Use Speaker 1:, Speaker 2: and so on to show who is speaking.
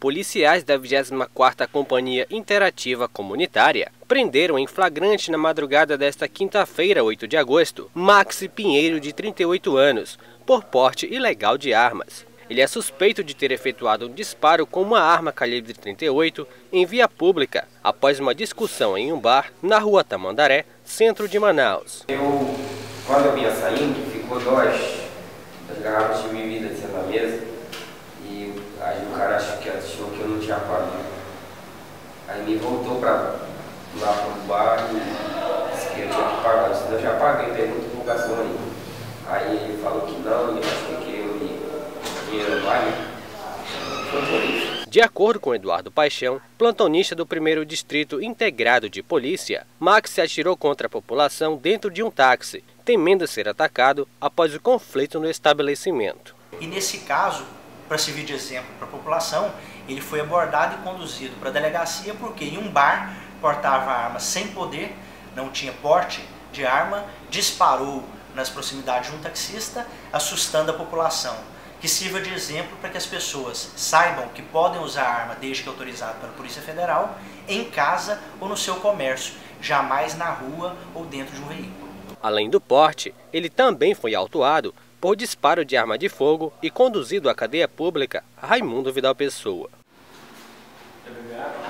Speaker 1: Policiais da 24ª Companhia Interativa Comunitária prenderam em flagrante na madrugada desta quinta-feira, 8 de agosto, Maxi Pinheiro, de 38 anos, por porte ilegal de armas. Ele é suspeito de ter efetuado um disparo com uma arma calibre 38 em via pública após uma discussão em um bar na rua Tamandaré, centro de Manaus.
Speaker 2: Eu, quando eu vinha saindo, ficou dois, garrafas de bebida na mesa Aí o cara achou que, achou que eu não tinha pago. Aí me voltou pra lá pro bar e disse que eu tinha que pagar. Senão eu já paguei, pergunta pro garçom aí. Aí ele falou que não, e achou que eu me dinheiro vale. Foi por isso.
Speaker 1: De acordo com Eduardo Paixão, plantonista do primeiro Distrito Integrado de Polícia, Max se atirou contra a população dentro de um táxi, temendo ser atacado após o conflito no estabelecimento.
Speaker 3: E nesse caso, para servir de exemplo para a população, ele foi abordado e conduzido para a delegacia porque em um bar portava arma sem poder, não tinha porte de arma, disparou nas proximidades de um taxista, assustando a população. Que sirva de exemplo para que as pessoas saibam que podem usar arma desde que autorizado pela Polícia Federal, em casa ou no seu comércio, jamais na rua ou dentro de um veículo.
Speaker 1: Além do porte, ele também foi autuado por disparo de arma de fogo e conduzido à cadeia pública Raimundo Vidal Pessoa. Obrigado.